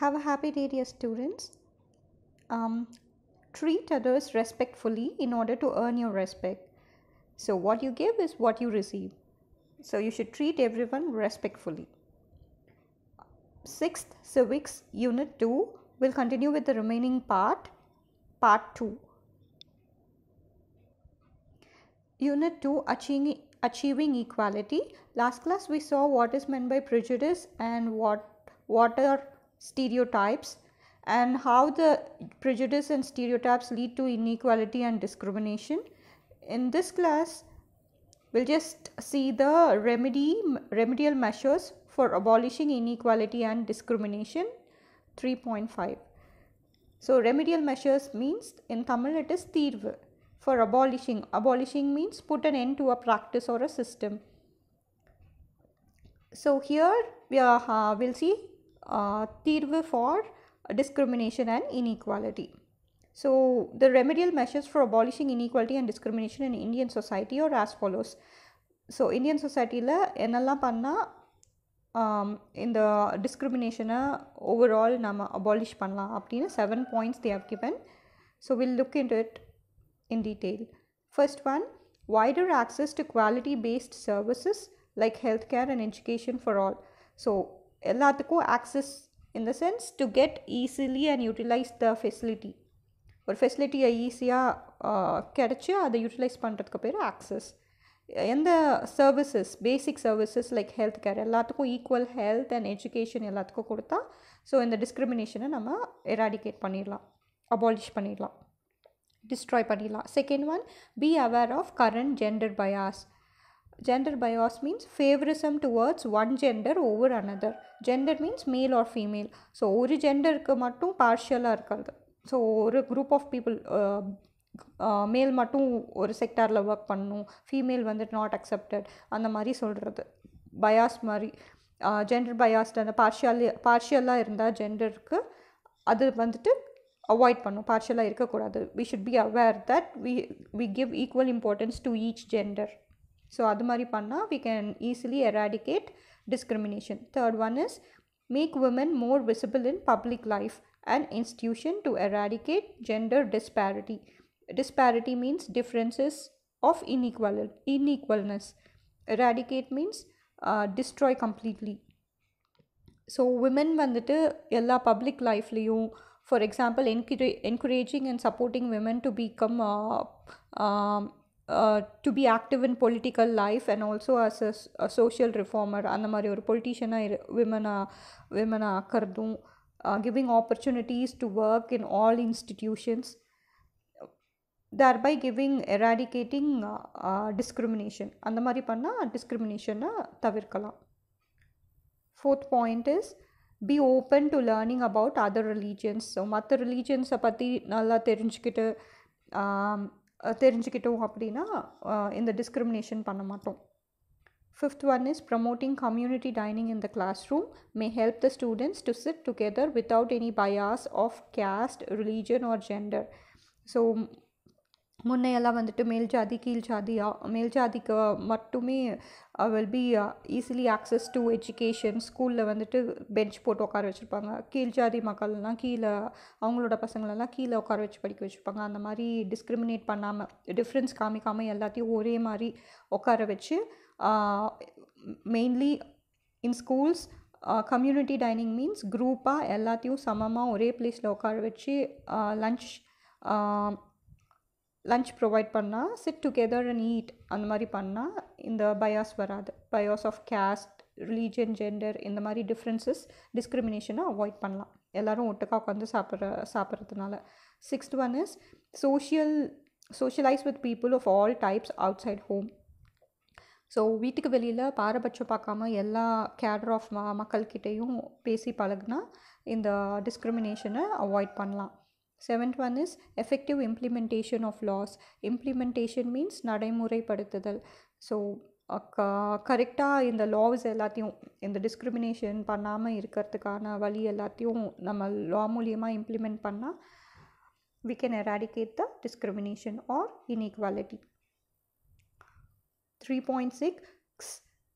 Have a happy day, dear students. Um, treat others respectfully in order to earn your respect. So, what you give is what you receive. So, you should treat everyone respectfully. Sixth Civics Unit 2 will continue with the remaining part, Part 2. Unit 2 Achieving, Achieving Equality. Last class we saw what is meant by prejudice and what, what are stereotypes and how the prejudice and stereotypes lead to inequality and discrimination. In this class, we'll just see the remedy remedial measures for abolishing inequality and discrimination 3.5 so remedial measures means in tamil it is தீர்வு for abolishing abolishing means put an end to a practice or a system so here we are uh, we'll see uh, தீர்வு for discrimination and inequality so the remedial measures for abolishing inequality and discrimination in indian society are as follows so Indian சொசைட்டியில் என்னெல்லாம் பண்ணால் இந்த டிஸ்கிரிமினேஷனை overall நம்ம abolish பண்ணலாம் அப்படின்னு seven points they have given so will look in it in detail first one wider access to quality based services like healthcare and education for all so எல்லாத்துக்கும் access in the sense to get easily and utilise the facility ஒரு ஃபெசிலிட்டியை ஈஸியாக கிடச்சி அதை utilise பண்ணுறதுக்கு பேர் access எந்த services basic services like health care எல்லாத்துக்கும் ஈக்குவல் ஹெல்த் அண்ட் எஜுகேஷன் எல்லாத்துக்கும் கொடுத்தா ஸோ இந்த டிஸ்கிரிமினேஷனை நம்ம எராடிகேட் பண்ணிடலாம். அபாலிஷ் பண்ணிடலாம். டிஸ்ட்ராய் பண்ணிடலாம். Second one be aware of current gender bias gender bias means favouritism towards one gender over another gender means male or female so ஒரு ஜெண்டருக்கு மட்டும் பார்ஷியலாக இருக்கிறது. ஸோ ஒரு குரூப் ஆஃப் பீப்புள் மேல் மட்டும் ஒரு செக்டாரில் ஒர்க் பண்ணணும் ஃபீமேல் வந்துட்டு நாட் அக்செப்டட் அந்த மாதிரி சொல்கிறது பயாஸ் மாதிரி. ஜெண்டர் பயாஸ்ட் அந்த பார்ஷியல் பார்ஷியலாக இருந்தால் ஜெண்டருக்கு அது வந்துட்டு அவாய்ட் பண்ணும். பார்ஷியலாக இருக்கக்கூடாது. We should be aware that we we give equal importance to each gender so அது மாதிரி பண்ணால் we can easily eradicate discrimination. Third one is make women more visible in public life and institution to eradicate gender disparity. Disparity means differences of inequal unequalness. Eradicate means uh, destroy completely. So women வந்துட்டு எல்லா public லைஃப்லேயும் for example encourage encouraging and supporting women to become to be active in political life and also as a social reformer அந்த மாதிரி ஒரு பொலிட்டீஷியனாக இரு விமனாக விமனை ஆக்கிறதும் giving opportunities to work in all institutions thereby giving eradicating discrimination அந்த மாதிரி பண்ணால் டிஸ்கிரிமினேஷனை தவிர்க்கலாம். Fourth point is be open to learning about other religions so மற்ற ரிலீஜியன்ஸை பற்றி நல்லா தெரிஞ்சுக்கிட்டு தெரிஞ்சுக்கிட்டோம் அப்படின்னா இந்த டிஸ்கிரிமினேஷன் பண்ண மாட்டோம் fifth one is promoting community dining in the class room may help the students to sit together without any bias of caste religion or gender so முன்னையெல்லாம் வந்துட்டு மேல் ஜாதி கீழ் ஜாதி மேல் ஜாதிக்கு மட்டுமே will be easily access to education ஸ்கூலில் வந்துட்டு பெஞ்ச் போட்டு உட்கார வச்சுருப்பாங்க. கீழ் ஜாதி மக்கள்லாம் கீழே அவங்களோட பசங்களெல்லாம் கீழே உட்கார வச்சு படிக்க வச்சுருப்பாங்க. அந்த மாதிரி டிஸ்கிரிமினேட் பண்ணாமல் டிஃப்ரென்ஸ் காமிக்காமல் எல்லாத்தையும் ஒரே மாதிரி உட்கார வச்சு mainly in schools community dining means குரூப்பாக எல்லாத்தையும் சமமாக ஒரே பிளேஸில் உட்கார வச்சு லன்ச் லன்ச் ப்ரொவைட் பண்ணால் சிட் டுகெதர் அண்ட் ஈட் அந்த மாதிரி பண்ணால் இந்த பயாஸ் வராது. Bias of caste religion gender இந்த மாதிரி டிஃப்ரென்சஸ் டிஸ்கிரிமினேஷனை அவாய்ட் பண்ணலாம். எல்லோரும் ஒட்டுக்கா உட்காந்து சாப்பிட்ற சாப்பிட்றதுனால. Sixth one is social socialise with people of all types outside home so வீட்டுக்கு வெளியில் பாரபட்சம் பார்க்காம எல்லா கேடர் ஆஃப் ம மக்கள்கிட்டையும் பேசி பழகுனா இந்த டிஸ்கிரிமினேஷனை அவாய்ட் பண்ணலாம். Seventh one is effective implementation of laws implementation means நடைமுறைப்படுத்துதல். So க கரெக்டாக இந்த லாஸ் எல்லாத்தையும் இந்த டிஸ்கிரிமினேஷன் பண்ணாமல் இருக்கிறதுக்கான வழி எல்லாத்தையும் நம்ம லா மூலியமாக இம்ப்ளிமெண்ட் பண்ணால் we can eradicate the discrimination or inequality three point six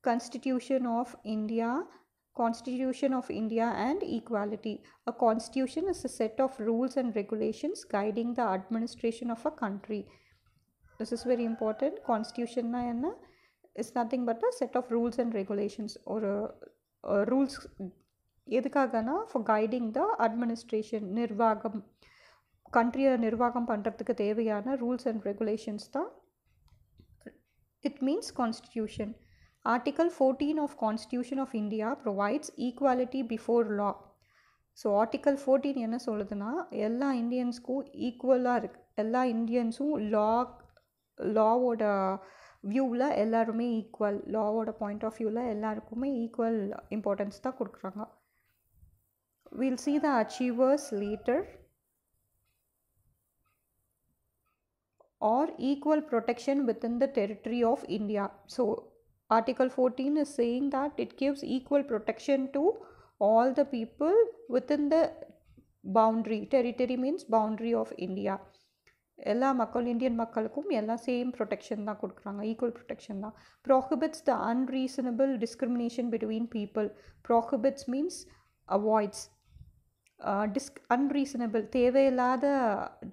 Constitution of India Constitution of India and equality. A constitution is a set of rules and regulations guiding the administration of a country. This is very important. Constitution na enna is nothing but a set of rules and regulations or uh, uh, rules எதுக்காகனா for guiding the administration நிர்வாகம் கண்ட்ரியை நிர்வாகம் பண்ணுறதுக்கு தேவையான rules and regulations தான் it means constitution Article fourteen of constitution of India provides equality before law so article fourteen என்ன சொல்லுதுன்னா எல்லா இந்தியன்ஸ்க்கும் ஈக்குவலாக இருக்குது எல்லா இந்தியன்ஸும் லா லாவோட வியூவில் எல்லாருமே ஈக்குவல் லாவோட பாயிண்ட் ஆஃப் வியூவில் எல்லாருக்குமே ஈக்குவல் இம்பார்ட்டன்ஸ் தான் கொடுக்குறாங்க. We'll see the achievers later. Or equal protection within the territory of India. So, Article 14 is saying that it gives equal protection to all the people within the boundary. Territory means boundary of India. எல்லா மக்கள் Indian மக்களுக்கும் எல்லாம் same protection தான் கொடுக்குறாங்க. Equal protection தான். Prohibits the unreasonable discrimination between people prohibits means avoids disc unreasonable தேவையில்லாத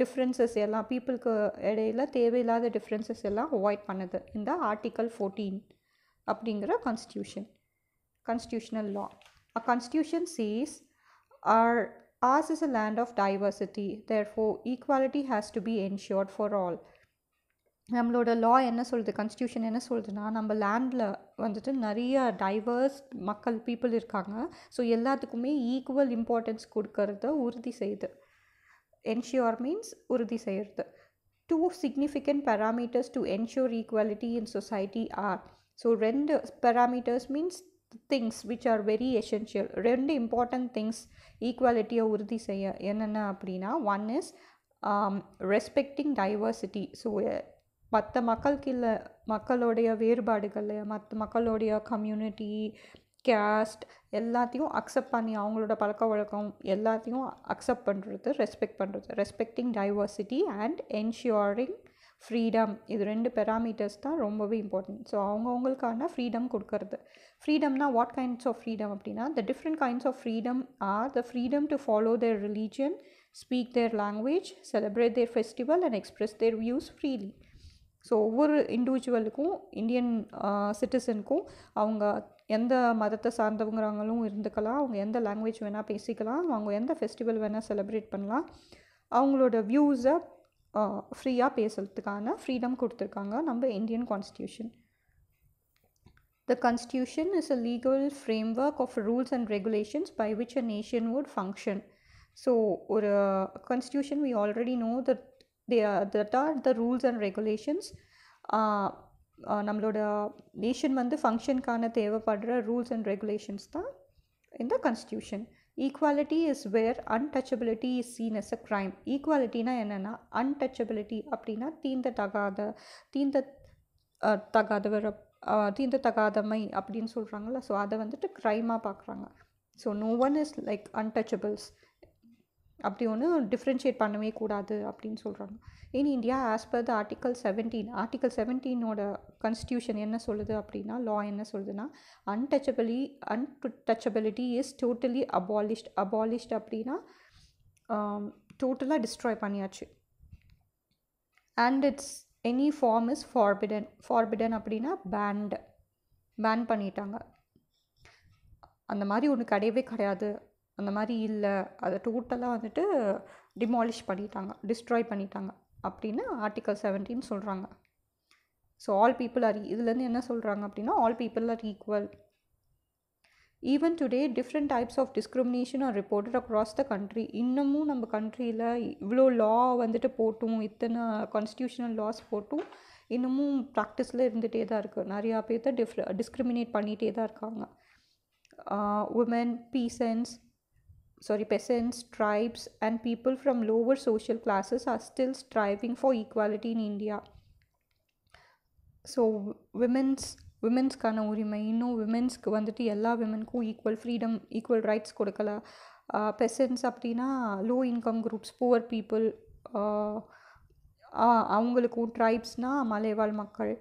differences எல்லாம் பீப்புளுக்கு இடையில தேவையில்லாத டிஃப்ரென்சஸ் எல்லாம் அவாய்ட் பண்ணுது. இந்த ஆர்டிக்கல் ஃபோர்டீன் அப்படிங்கிற constitution constitutional law a constitution sees or as is a land of diversity therefore equality has to be ensured for all நம்மளோட லா என்ன சொல்கிறது கான்ஸ்டியூஷன் என்ன சொல்கிறதுனா நம்ம லேண்டில் வந்துட்டு நிறைய டைவர்ஸ் மக்கள் பீப்புள் இருக்காங்க. ஸோ எல்லாத்துக்குமே ஈக்குவல் இம்பார்ட்டன்ஸ் கொடுக்கறத உறுதி செய்யுது என்ஷியோர் மீன்ஸ் உறுதி செய்கிறது two significant parameters to ensure equality in society are so ரெண்டு parameters means things which are very essential ரெண்டு இம்பார்ட்டன்ட் திங்ஸ் ஈக்குவாலிட்டியை உறுதி செய்ய என்னென்ன அப்படின்னா one is respecting diversity so மற்ற மக்களுக்கு இல்லை மக்களுடைய வேறுபாடுகள் மற்ற மக்களுடைய கம்யூனிட்டி கேஸ்ட் எல்லாத்தையும் அக்செப்ட் பண்ணி அவங்களோட பழக்க வழக்கம் எல்லாத்தையும் அக்செப்ட் பண்ணுறது ரெஸ்பெக்ட் பண்ணுறது respecting diversity and ensuring freedom இது ரெண்டு பெராமீட்டர்ஸ் தான் ரொம்பவே இம்பார்ட்டன்ட் ஸோ அவங்கவுங்களுக்கான ஃப்ரீடம் கொடுக்கறது. ஃப்ரீடம்னா வாட் கைண்ட்ஸ் ஆஃப் ஃப்ரீடம் அப்படின்னா the different kinds of freedom are the freedom to follow their religion speak their language celebrate their festival and express their views freely so ஒவ்வொரு இண்டிவிஜுவலுக்கும் Indian சிட்டிசனுக்கும் அவங்க எந்த மதத்தை சார்ந்தவங்கிறாங்களும் இருந்துக்கலாம் அவங்க எந்த லாங்குவேஜ் வேணால் பேசிக்கலாம் அவங்க எந்த ஃபெஸ்டிவல் வேணால் செலிப்ரேட் பண்ணலாம். அவங்களோட வியூஸை ஃப்ரீயாக பேசுகிறதுக்கான ஃப்ரீடம் கொடுத்துருக்காங்க நம்ம Indian constitution The Constitution is a legal framework of rules and regulations by which a nation would function. So, ஒரு constitution we already know that they are that are the rules and regulations. Uh, uh, நம்மளோட nation வந்து ஃபங்க்ஷனுக்கான தேவைப்படுற rules and regulations தான் இந்த constitution equality is where untouchability is seen as a crime ஈக்குவாலிட்டினா என்னென்னா untouchability அப்படின்னா தீந்த தகாத தீந்த தகாதவர் தீண்டத்தகாதமை அப்படின்னு சொல்கிறாங்கல்ல ஸோ அதை வந்துட்டு க்ரைமாக பார்க்குறாங்க. So no one is like untouchables அப்படி ஒன்று டிஃப்ரென்ஷியேட் பண்ணவே கூடாது அப்படின்னு சொல்கிறாங்க in India as per the article seventeen article செவன்டீனோட constitution என்ன சொல்லுது அப்படின்னா லா என்ன சொல்லுதுன்னா untouchably untouchability is totally abolished abolished அப்படின்னா um, டோட்டலாக டிஸ்ட்ராய் பண்ணியாச்சு. And its any form is forbidden forbidden அப்படின்னா பேண்ட் பேன் பண்ணிட்டாங்க. அந்த மாதிரி ஒன்று கிடையவே கிடையாது. அந்த மாதிரி இல்லை. அதை டோட்டலாக வந்துட்டு டிமாலிஷ் பண்ணிட்டாங்க. டிஸ்ட்ராய் பண்ணிட்டாங்க. அப்படின்னு ஆர்டிக்கல் செவன்டீன் சொல்கிறாங்க ஸோ ஆல் பீப்புள் ஆர் இதுலேருந்து என்ன சொல்கிறாங்க அப்படின்னா all people are equal even today different types of discrimination are reported across the country இன்னமும் நம்ம கண்ட்ரியில் இவ்வளோ லா வந்துட்டு போட்டும் இத்தனை கான்ஸ்டியூஷனல் லாஸ் போட்டும் இன்னமும் ப்ராக்டிஸில் இருந்துகிட்டே தான் இருக்குது நிறையா பேர்த்த டிஃப்ர டிஸ்கிரிமினேட் பண்ணிகிட்டே தான் இருக்காங்க. Women peasants sorry peasants tribes and people from lower social classes are still striving for equality in india. So women's விமென்ஸ்க்கான உரிமை. இன்னும் விமென்ஸ்க்கு வந்துட்டு எல்லா விமென்க்கும் ஈக்குவல் ஃப்ரீடம் ஈக்குவல் ரைட்ஸ் கொடுக்கல. பெசன்ஸ் அப்படின்னா low income groups poor people அவங்களுக்கும் ட்ரைப்ஸ்னால் மலைவாழ் மக்கள்.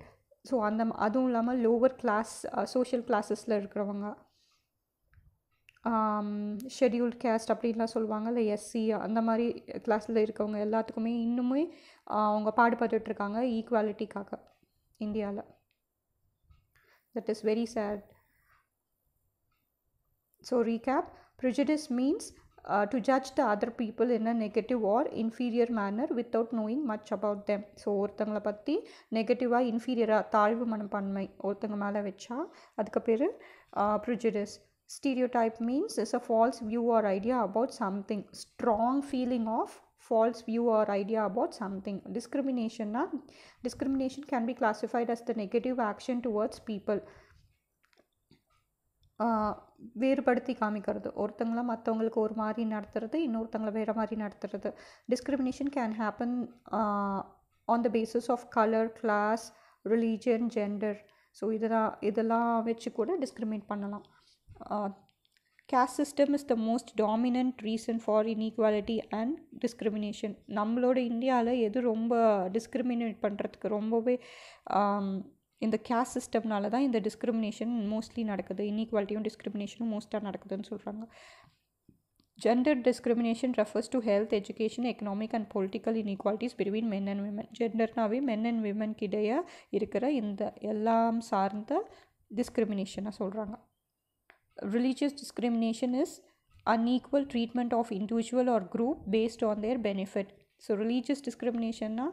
ஸோ அந்த அதுவும் இல்லாமல் லோவர் கிளாஸ் சோஷியல் கிளாஸஸில் இருக்கிறவங்க. ஷெட்யூல்ட் கேஸ்ட் அப்படின்லாம் சொல்லுவாங்க இல்லை எஸ்சி அந்த மாதிரி கிளாஸில் இருக்கவங்க எல்லாத்துக்குமே இன்னுமே அவங்க பாடுபட்டுட்ருக்காங்க ஈக்குவாலிட்டிக்காக இந்தியாவில் that is very sad so recap prejudice means to judge the other people in a negative or inferior manner without knowing much about them so ஒருத்தங்களை பற்றி நெகட்டிவாக இன்ஃபீரியராக தாழ்வு மனப்பான்மை ஒருத்தங்க மேலே வச்சா அதுக்கு பேர் prejudice stereotype means is a false view or idea about something strong feeling of false view or idea about something discrimination na discrimination can be classified as the negative action towards people வேறுபடுத்தி காமிக்கிறது ஒருத்தங்கள மற்றவங்களுக்கு ஒரு மாதிரி நடத்துறது இன்னொருத்தங்களை வேறு மாதிரி நடத்துறது discrimination can happen on the basis of colour class religion gender so இதெல்லாம் இதெல்லாம் வச்சு கூட டிஸ்கிரிமினேட் பண்ணலாம் Uh, caste system is the most dominant reason for inequality and discrimination. நம்மளோட இந்தியாவில் எது ரொம்ப டிஸ்கிரிமினேட் பண்ணுறதுக்கு ரொம்பவே um, இந்த கேஸ்ட் சிஸ்டம்னால தான் இந்த டிஸ்கிரிமினேஷன் மோஸ்ட்லி நடக்குது. இன்இக்வாலிட்டியும் டிஸ்கிரிமினேஷனும் மோஸ்ட்டாக நடக்குதுன்னு சொல்கிறாங்க gender discrimination refers to health education economic and political inequalities between men and women ஜெண்டர்னாவே men and விமனுக்கு கிடையே இருக்கிற இந்த எல்லாம் சார்ந்த டிஸ்கிரிமினேஷனை சொல்கிறாங்க religious discrimination is unequal treatment of individual or group based on their benefit. So religious டிஸ்கிரிமினேஷன்னா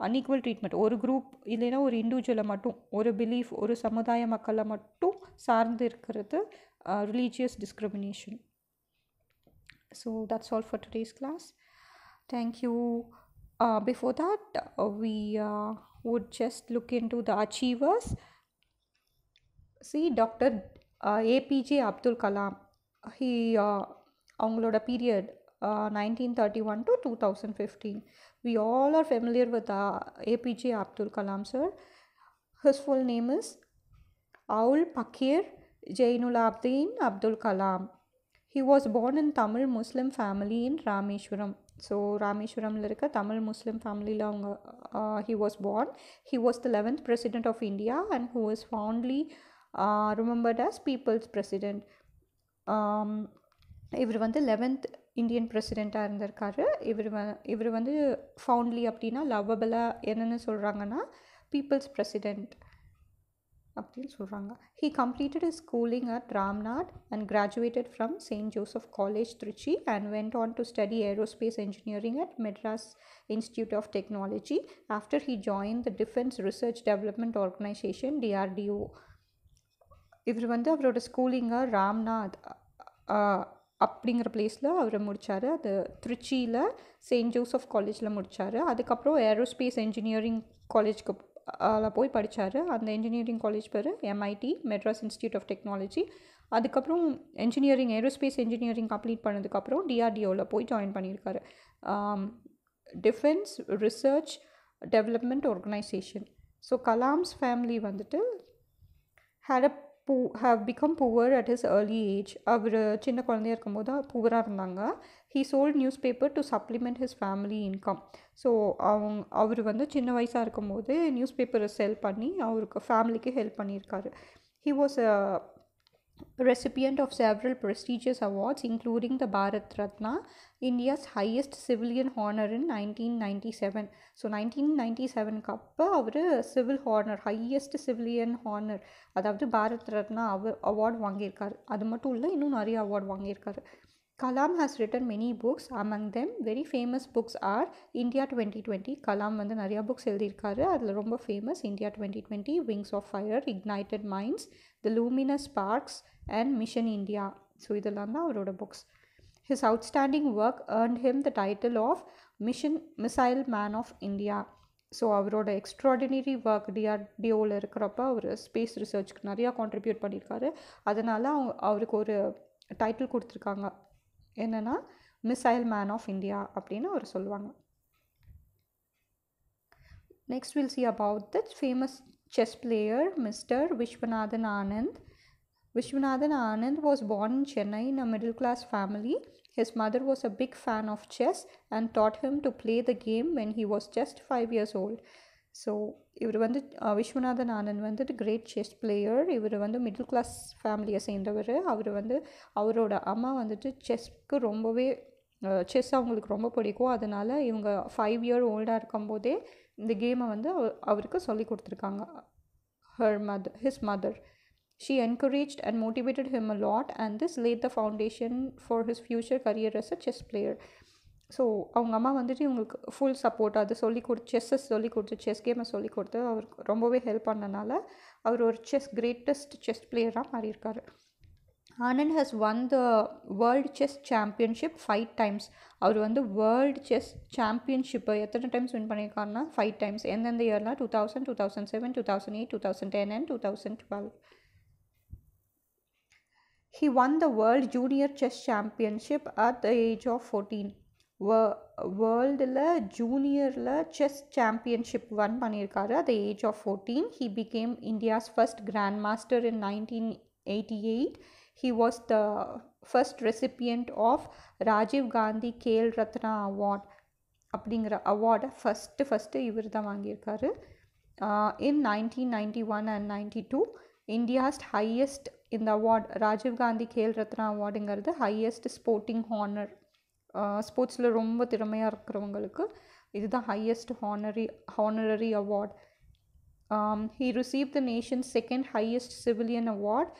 unequal treatment ஒரு group இல்லைன்னா ஒரு இண்டிவிஜுவலை மட்டும் ஒரு பிலீஃப் ஒரு சமுதாய மக்களை மட்டும் சார்ந்து இருக்கிறது religious discrimination so that's all for today's class thank you before that we would just look into the achievers. See dr APJ Abdul Kalam. He அவங்களோட period nineteen thirty one to two thousand fifteen we all are familiar with APJ Abdul Kalam sir his full name is Avul Pakir Jainulabdeen Abdul Kalam he was born in Tamil Muslim family in Rameswaram so ராமேஸ்வரமில் இருக்க Tamil Muslim ஃபேமிலியில் அவங்க he was born. He was the eleventh president of India and who was fondly remembered as people's president இவர் வந்து eleventh Indian பிரசிடெண்ட்டாக இருந்திருக்காரு. இவர் வ இவர் வந்து ஃபவுண்ட்லி அப்படின்னா லவ்வபிளாக என்னென்னு சொல்கிறாங்கன்னா பீப்புள்ஸ் பிரசிடெண்ட் அப்படின்னு சொல்கிறாங்க he completed his schooling at Ramnath and graduated from saint Joseph college Tiruchi and went on to study aerospace engineering at Madras institute of technology after he join the defence research development organisation DRDO இவர் வந்து அவரோட ஸ்கூலிங்கை ராம்நாத் அப்படிங்கிற பிளேஸில் அவர் முடித்தார் அது திருச்சியில் Saint Joseph காலேஜில் முடித்தார் அதுக்கப்புறம் ஏரோஸ்பேஸ் இன்ஜினியரிங் காலேஜ்க்கு போய் படித்தார் அந்த இன்ஜினியரிங் காலேஜ் பேர் MIT Madras institute of technology அதுக்கப்புறம் இன்ஜினியரிங் ஏரோஸ்பேஸ் இன்ஜினியரிங் கம்ப்ளீட் பண்ணதுக்கப்புறம் டிஆர்டிஓவில் போய் ஜாயின் பண்ணியிருக்காரு. Defence research development organisation so Kalam's family வந்துட்டு had a poo have become poor at his early age அவர் சின்ன குழந்தையா இருக்கும்போது புவராக இருந்தாங்க. He sold news paper to supplement his family income so அவங்க அவர் வந்து சின்ன வயசாக இருக்கும்போது நியூஸ் பேப்பரை செல் பண்ணி அவருக்கு ஃபேமிலிக்கு ஹெல்ப் பண்ணியிருக்காரு. He was a recipient of several prestigious awards including the Bharat Ratna, India's highest civilian honour in nineteen ninety seven so nineteen ninety செவனுக்கு அப்போ அவர் civil honour highest civilian honour அதாவது பாரத் ரத்னா அவர் அவார்டு வாங்கியிருக்காரு. அது மட்டும் இல்லை இன்னும் நிறைய அவார்ட் வாங்கியிருக்காரு. Kalam has written many books among them very famous books are India twenty twenty Kalam வந்து நிறையா புக்ஸ் எழுதியிருக்காரு. அதில் ரொம்ப famous India twenty twenty wings of fire ignited minds the luminous sparks and mission India so இதெல்லாம் தான் அவரோட books his outstanding work earned him the title of mission missile man of India so அவரோட extraordinary work டிஆர்டிஓவில் இருக்கிறப்ப அவர் space ரிசர்ச்க்கு நிறையா contribute பண்ணியிருக்காரு. அதனால் அவங்க அவருக்கு ஒரு டைட்டில் கொடுத்துருக்காங்க. என்னென்னா மிசைல் மேன் ஆஃப் இந்தியா அப்படின்னு அவர் சொல்லுவாங்க. Next will see about the famous chess player mister Vishwanathan Anand Vishwanathan Anand was born in Chennai in a middle class family. His mother was a big fan of chess and taught him to play the game when he was just five years old. So இவர் வந்து விஸ்வநாதன் ஆனந்த் வந்துட்டு great chess player இவர் வந்து middle class ஃபேமிலியை சேர்ந்தவர். அவர் வந்து அவரோட அம்மா வந்துட்டு செஸ்க்கு ரொம்பவே செஸ் அவங்களுக்கு ரொம்ப பிடிக்கும். அதனால் இவங்க ஃபைவ் இயர் ஓல்டாக இருக்கும்போதே இந்த கேமை வந்து அவ- அவருக்கு சொல்லி கொடுத்துருக்காங்க. Her mother his mother She encouraged and motivated him a lot, and this laid the foundation for his future career as a chess player. So அவங்க அம்மா வந்துட்டு இவங்களுக்கு ஃபுல் சப்போர்ட் அது சொல்லி கொடுத்து செஸ்ஸஸ் சொல்லி கொடுத்து செஸ் கேமை சொல்லி கொடுத்து அவருக்கு ரொம்பவே ஹெல்ப் பண்ணனால அவர் ஒரு செஸ் கிரேட்டஸ்ட் செஸ் பிளேயராக மாறியிருக்காரு. Anand has won the world chess championship five times அவர் வந்து வேர்ல்டு செஸ் சாம்பியன்ஷிப்பை எத்தனை டைம்ஸ் வின் பண்ணியிருக்காருன்னா ஃபைவ் டைம்ஸ் எந்தெந்த இயர்லாம் two thousand two thousand seven two thousand eight two thousand ten and two thousand twelve He won the World Junior Chess Championship at the age of 14. வேர்ல்டில் ஜூனியரில் chess championship one பண்ணியிருக்காரு at the age of 14 he became india's first grandmaster in 1988 he was the first recipient of Rajiv Gandhi Khel Ratna award அப்படிங்கிற அவார்டை first first இவர் தான் வாங்கியிருக்காரு in nineteen ninety one and ninety two India's highest இந்த award Rajiv Gandhi Khel Ratna அவார்டுங்கிறது highest sporting honour ஸ்போர்ட்ஸில் ரொம்ப திறமையாக இருக்கிறவங்களுக்கு இதுதான் highest honorary honorary award he receive the nation's second highest civilian award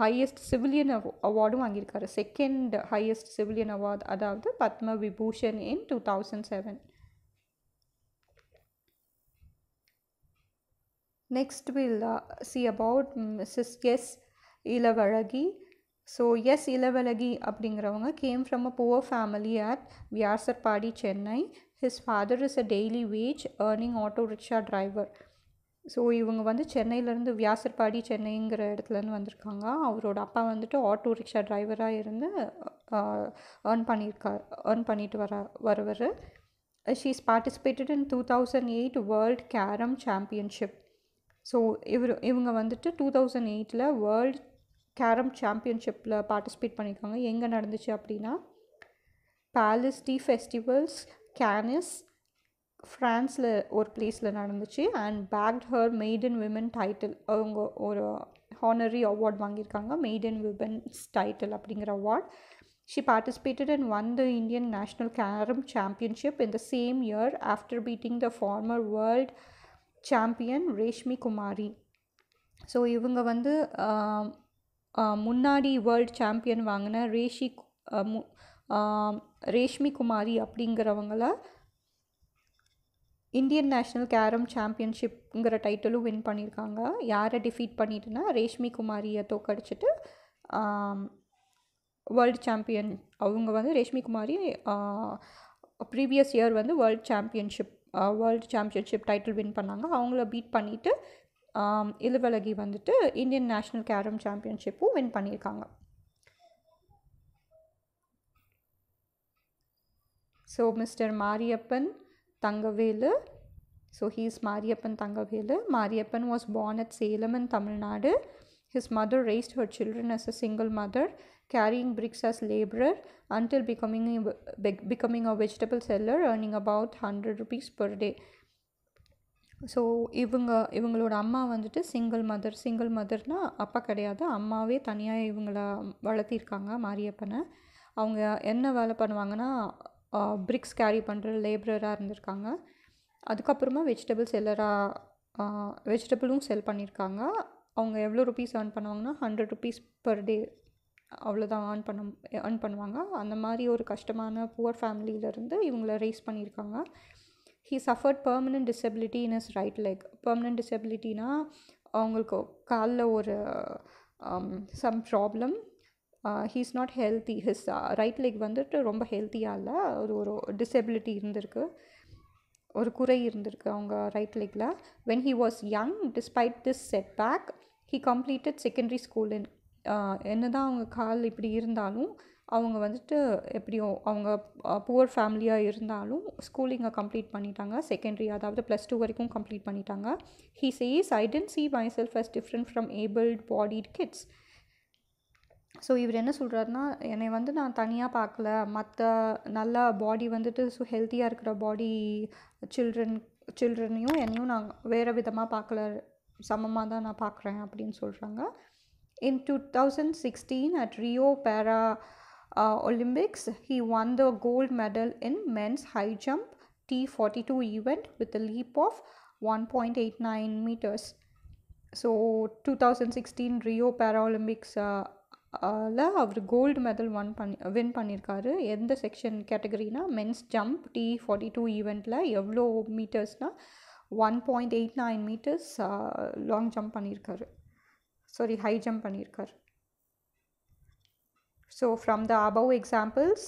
highest civilian அவார்டும் வாங்கியிருக்காரு. செகண்ட் ஹையஸ்ட் சிவிலியன் அவார்ட் அதாவது Padma Vibhushan in two thousand seven Next, we'll uh, see about mm, Mrs. S. Ilavalagi. So S Ilavalagi அப்படிங்கிறவங்க came from a poor family at Vyasarpadi Chennai his father is a daily wage earning auto rickshaw driver so இவங்க வந்து சென்னையிலேருந்து வியாசர்பாடி சென்னைங்கிற இடத்துலேருந்து வந்திருக்காங்க அவரோட அப்பா வந்துட்டு auto rickshaw டிரைவராக இருந்து ஏர்ன் பண்ணியிருக்கார் ஏர்ன் பண்ணிட்டு வர வரவர் she's participated in two thousand eight world carrom championship so இவர் இவங்க வந்துட்டு டூ தௌசண்ட் எயிட்டில் வேர்ல்ட் கேரம் சாம்பியன்ஷிப்பில் பார்ட்டிசிபேட் பண்ணியிருக்காங்க எங்கே நடந்துச்சு அப்படின்னா பேலஸ் டி ஃபெஸ்டிவல்ஸ் கேனிஸ் ஃப்ரான்ஸில் ஒரு பிளேஸில் நடந்துச்சு. And bagged her maiden women title அவங்க ஒரு ஹானரி அவார்ட் வாங்கியிருக்காங்க. மெய்டன் விமன்ஸ் டைட்டில் அப்படிங்கிற award she participated and won the Indian national carrom championship in the same year after beating the former world champion Reshmi Kumari. So இவங்க வந்து முன்னாடி world champion வாங்கின ரேஷி மு- ரேஷ்மி குமாரி அப்படிங்கிறவங்கள இந்தியன் நேஷ்னல் கேரம் சாம்பியன்ஷிப்ங்கிற டைட்டிலும் வின் பண்ணியிருக்காங்க. யாரை டிஃபீட் பண்ணிட்டுனா ரேஷ்மி குமாரியை தோக்கடிச்சிட்டு வேர்ல்டு சாம்பியன் அவங்க வந்து ரேஷ்மி குமாரி ப்ரீவியஸ் இயர் வந்து world championship world championship title win பண்ணாங்க. அவங்கள பீட் பண்ணிவிட்டு இலுவலகி வந்துட்டு இந்தியன் நேஷ்னல் கேரம் சாம்பியன்ஷிப்பும் வின் பண்ணியிருக்காங்க. So mister Mariyappan Thangavelu. So he's Mariyappan Thangavelu. Mariyappan was born at Salem in Tamil Nadu his mother raised her children as a single mother carrying bricks as laborer until becoming a, be- becoming a vegetable seller earning about 100 rupees per day. So இவங்க இவங்களோட அம்மா வந்துட்டு single mother single மதர்னால் அப்பா கிடையாது. அம்மாவே தனியாக இவங்கள வளர்த்திருக்காங்க மாரியப்பனை. அவங்க என்ன வேலை பண்ணுவாங்கன்னா பிரிக்ஸ் கேரி பண்ணுற லேபரராக இருந்திருக்காங்க. அதுக்கப்புறமா வெஜிடபிள் செல்லராக வெஜிடபிளும் செல் பண்ணியிருக்காங்க அவங்க எவ்வளோ ருபீஸ் ஏர்ன் பண்ணுவாங்கன்னா ஹண்ட்ரட் ருபீஸ் பர் டே அவ்வளோதான் ஏர்ன் பண்ண ஏர்ன் பண்ணுவாங்க. அந்த மாதிரி ஒரு கஷ்டமான புவர் ஃபேமிலியிலேருந்து இவங்கள ரேஸ் பண்ணியிருக்காங்க. He suffered permanent disability in his right leg permanent டிசபிலிட்டினா அவங்களுக்கு காலில் ஒரு some problem he's not healthy his right leg வந்துட்டு ரொம்ப ஹெல்த்தியாக இல்லை. அது ஒரு டிசபிலிட்டி இருந்திருக்கு. ஒரு குறை இருந்திருக்கு அவங்க right லெக்கில் when he was young despite this setback he completed secondary school in என்ன தான் அவங்க கால் இப்படி இருந்தாலும் அவங்க வந்துட்டு எப்படியோ அவங்க uh, புவர் ஃபேமிலியாக இருந்தாலும் ஸ்கூலிங்கை கம்ப்ளீட் பண்ணிட்டாங்க. செகண்டரி அதாவது ப்ளஸ் டூ வரைக்கும் கம்ப்ளீட் பண்ணிட்டாங்க. He says I tend see myself as different from able bodied kids so இவர் என்ன சொல்கிறாருன்னா என்னை வந்து நான் தனியாக பார்க்கல. மற்ற நல்லா பாடி வந்துட்டு ஸோ ஹெல்த்தியாக இருக்கிற பாடி சில்ட்ரன் சில்ட்ரனையும் என்னையும் நான் வேறு விதமாக பார்க்கல. சமமாக தான் நான் பார்க்குறேன் அப்படின்னு சொல்கிறாங்க in two thousand sixteen at Rio Para Olympics he won the gold medal in men's high jump T forty two event with leap of one point eight nine metres so two thousand sixteen Rio Para Olympics ல அவர் gold medal won பண்ணி win பண்ணியிருக்காரு எந்த section கேட்டகரினா men's jump T forty two ஈவெண்ட்டில் எவ்வளோ மீட்டர்ஸ்னால் one point eight nine metres long jump பண்ணியிருக்காரு sorry high jump பண்ணியிருக்காரு So, from the above examples,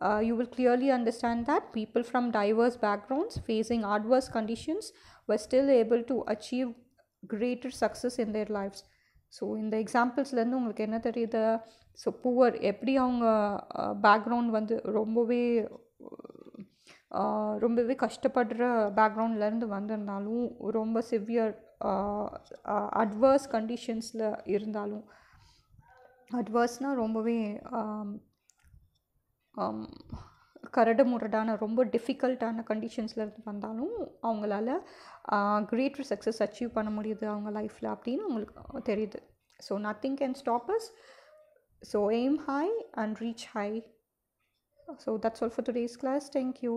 uh, you will clearly understand that people from diverse backgrounds facing adverse conditions were still able to achieve greater success in their lives. So இந்த எக்ஸாம்பிள்ஸ்லேருந்து உங்களுக்கு என்ன தெரியுது? So poor எப்படி அவங்க background வந்து ரொம்பவே ரொம்பவே கஷ்டப்படுற பேக்ரவுண்ட்லேருந்து வந்திருந்தாலும் ரொம்ப சிவியர் அட்வர்ஸ் கண்டிஷன்ஸில் இருந்தாலும் அட்வர்ஸ்னால் ரொம்பவே கரடு முரடான ரொம்ப டிஃபிகல்ட்டான கண்டிஷன்ஸில் இருந்து வந்தாலும் அவங்களால கிரேட்டர் சக்ஸஸ் அச்சீவ் பண்ண முடியுது அவங்க லைஃப்பில் அப்படின்னு அவங்களுக்கு தெரியுது. So nothing can stop us so aim high and reach high so that's all for today's class thank you